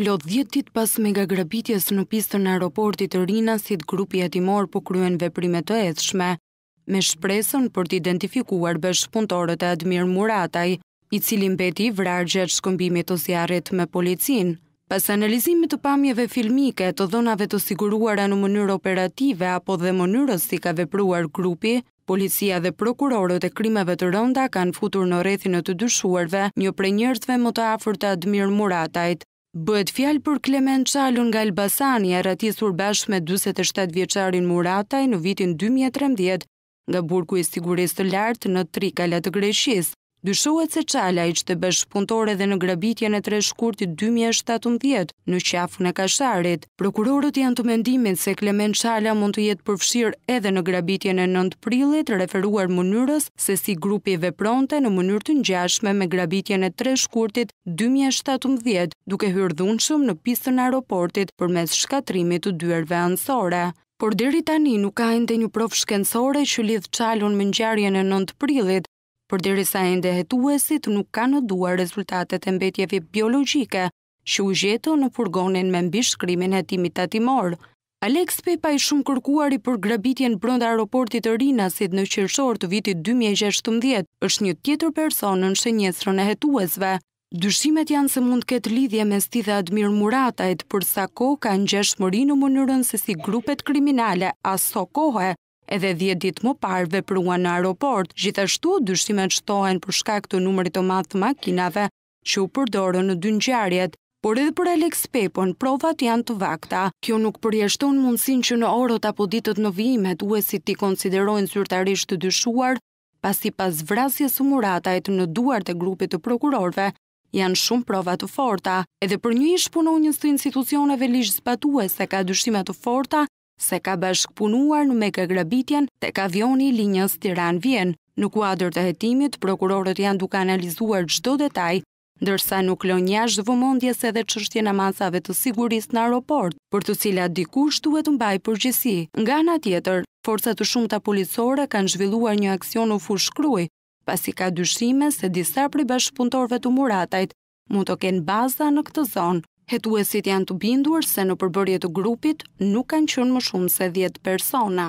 Plot dhjetë ditë pas megagrabitjes në pistën e aeroportit të Rinasit, grupi hetimor po kryen veprime të ethshme, me shpresën për të identifikuar bashkëpunëtorët e Admir Murataj, i cili mbeti i vrarë gjatë shkëmbimit të zjarrit me policinë. Pas analizimit të pamjeve filmike, të dhënave të siguruara në mënyrë operative apo dhe mënyrës si ka vepruar grupi, Policia dhe prokurorët e krimeve të rënda kanë futur në rrethin e të dyshuarve një prej njerëzve më të afërt të Admir Muratajt. Bëhet fjalë për Klement Çalën nga Elbasani, i arratisur bashkë me dyzet e shtatë vjeçarin Murataj në vitin dy mijë e trembëdhjetë nga Burgu i Sigurisë të Lartë në Trikala të Greqisë. Dyshohet se Çala ishte bashkëpunëtor edhe në grabitjen e tre shkurtit dy mijë e shtatëmbëdhjetë në Qafën e Kasharit. Prokurorët janë të mendimit se Klement Çala mund të jetë përfshirë edhe në grabitjen e nëntë prillit referuar mënyrës se si grupi vepronte në mënyrë të ngjashme me grabitjen e tre shkurtit dy mijë e shtatëmbëdhjetë duke hyrë dhunshëm në pistën e aeroportit përmes shkatërrimit të dyerve anësore. Por deri tani nuk ka ende një provë shkencore që lidh Çalën me ngjarjen e nëntë prillit, përderisa ende hetuesit nuk kanë në duar rezultatet e mbetjeve biologjike që u gjetën në furgonin me mbishkrimin hetimi tatimor. Aleks Pepa, i shumëkërkuari për grabitjen brenda aeroportit të Rinasit në qershor të vitit dy mijë e gjashtëmbëdhjetë, është një tjetër person nën shënjestrën e hetuesve. Dyshimet janë se mund të ketë lidhje mes tij dhe Admir Muratajt për sa kohë ka ngjashmëri në mënyrën se si grupet kriminale aso kohe edhe dhjetë ditë më parë vepruan në aeroport. Gjithashtu, dyshimet shtohen për shkak të numrit të madh të makinave që u përdorën në dy ngjarjet. Por edhe për Aleks Pepën, provat janë të vakëta. Kjo nuk përjashton mundësinë që në orët apo ditët në vijim hetuesit t'i konsiderojnë zyrtarisht të dyshuar, pasi pas vrasjes së Muratajt në duart e grupit të prokurorëve janë shumë prova të forta. Edhe për një ish-punonjës të institucioneve ligjzbatuese ka dyshime të forta se ka bashkëpunuar në megagrabitjen tek avioni i linjës Tiranë-Vjenë. Në kuadër të hetimit, prokurorët janë duke analizuar çdo detaj, ndërsa nuk lënë jashtë vëmendjes edhe çështjen e masave të sigurisë në aeroport, për të cilat dikush duhet të mbajë përgjegjësi. Nga ana tjetër, forca të shumta policore kanë zhvilluar një aksion në Fushë-Krujë, pasi ka dyshime se disa prej bashkëpunëtorëve të Muratajt mund të kenë baza në këtë zonë. Hetuesit janë të bindur se në përbërje të grupit nuk kanë qenë më shumë se dhjetë persona.